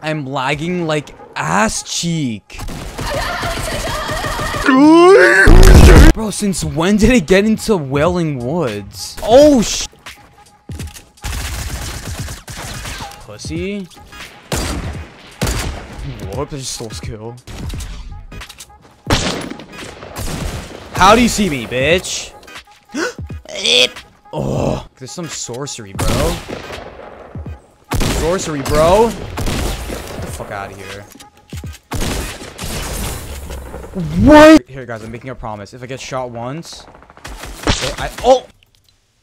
I'm lagging like ass cheek. Bro, since when did it get into Wailing Woods? Oh sh- Pussy. Whoop, I just stole skill. How do you see me, bitch? oh, there's some sorcery, bro. Sorcery, bro. Fuck out of here. What? Here, guys, I'm making a promise. If I get shot once, I, I oh,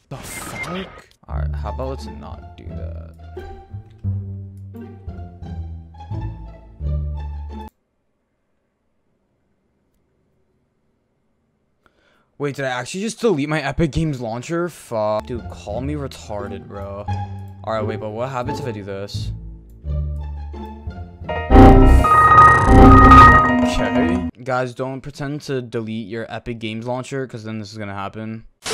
the fuck. All right, how about let's not do that. Wait, did I actually just delete my Epic Games launcher? Fuck. Dude, call me retarded, bro. Alright, wait, but what happens if I do this? Okay. Guys, don't pretend to delete your Epic Games launcher, because then this is gonna happen.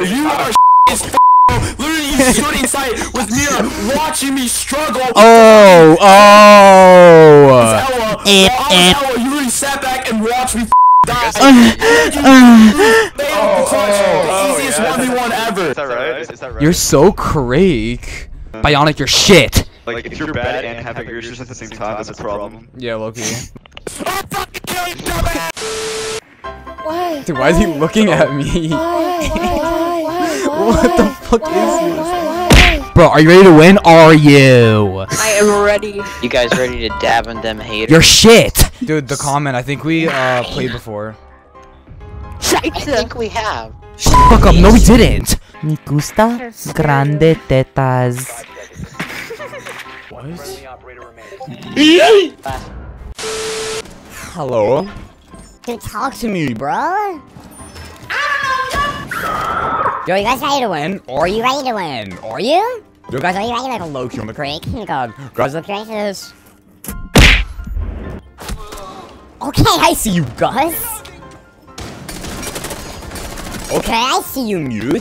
You are is literally you stood inside with me watching me struggle. Oh, oh. Ella, eh, eh. While I was. Ella, you really sat back and watched me die. Uh, uh. oh, the easiest yeah. one v one ever. Is that right? Is, is that right? You're so Craig. Bionic, you're shit. like if you're bad and have your ears at the same time, that's a problem. Yeah, Loki. I'll fucking kill you, dumbass. Why? Dude, why is he looking at me? Why? Why? Why? Why? What the fuck is Why? this? Why? Why? Bro, are you ready to win? Are you? I am ready. You guys ready to dab on them haters? You're shit. Dude, the comment. I think we uh played before. I think we have. Fuck up. No, we didn't. Me gusta grande tetas. What? Hello. Dude, talk to me, bro. Yo, you guys ready to win? Are you ready to win? Are you? You guys, are you ready like a low key on the creek? God, guys, look at this. Okay, I see you, guys. Okay, I see you, Mute.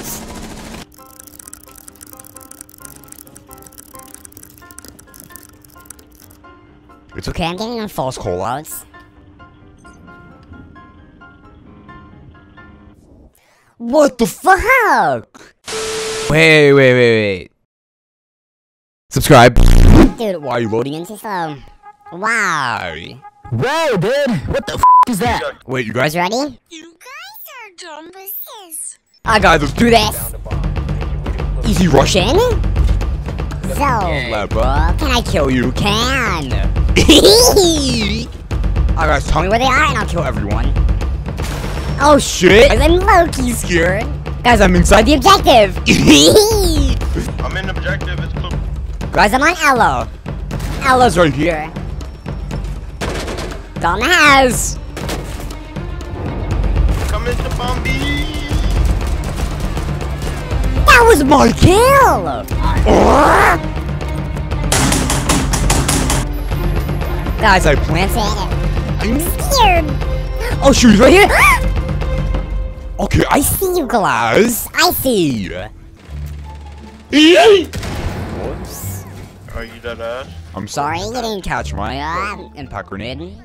It's okay, I'm getting on false callouts. What the fuck? Wait, wait, wait, wait. Subscribe. Dude, why are you loading into slow? Um, wow. Whoa, dude! What the f is that? Wait, you guys? Guys ready? You guys are dumb as his. I gotta do this. Easy Russian. So, uh, bro. can I kill you? Can. Alright, guys, tell me where they are and I'll kill everyone. Oh shit! Guys, I'm Loki's here. Guys, I'm inside the objective. I'm in objective. It's cool. Guys, I'm on Elo. Elo's right here. Dumbass. Come into Bombi. That was my kill! Guys, I planted. I'm scared. Oh, shoot, he's right here. okay, I see you, Klaus. I see you. Whoops. Are you dead ass? I'm sorry, you didn't catch my uh, impact grenade.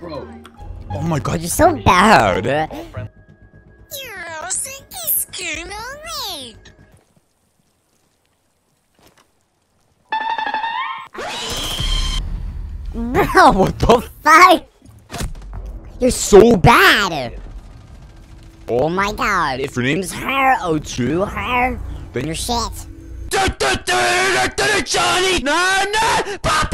Oh my god, you're so bad. You're all sick skin. Bro, what the fuck? You're so bad. Oh my god, if your name is Her, oh true Her, then you're shit. Johnny! No, no! Pop!